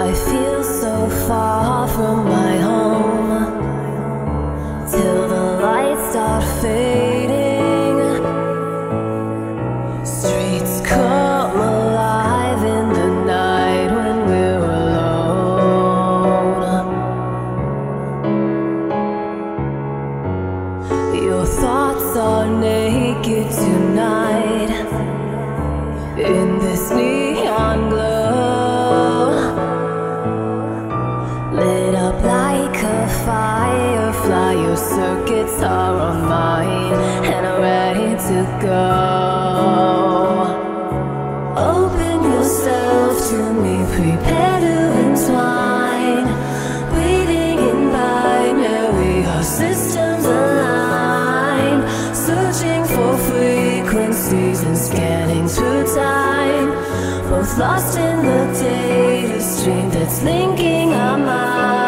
I feel so far from my home till the lights start fading. Streets come alive in the night when we're alone. Your thoughts are naked tonight in this neon circuits are on mine and I'm ready to go. Open yourself to me, prepare to entwine. Waiting in binary, our systems align. Searching for frequencies and scanning through time. Both lost in the data stream that's linking our minds.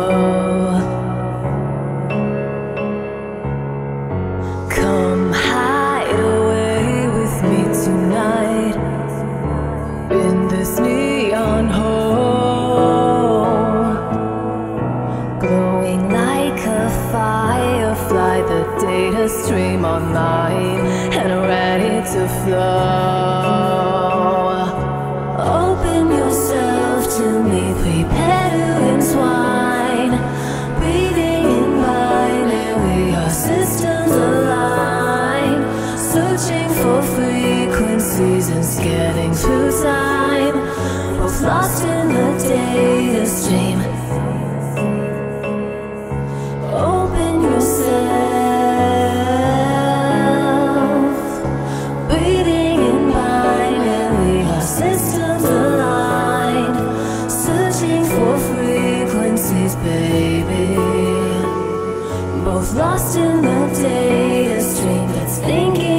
data stream online and ready to flow. Open yourself to me, prepare to entwine. Breathing in mind, and we are systems align. Searching for frequencies and scanning through time. Both lost in the data baby. Both lost in the data stream that's minds.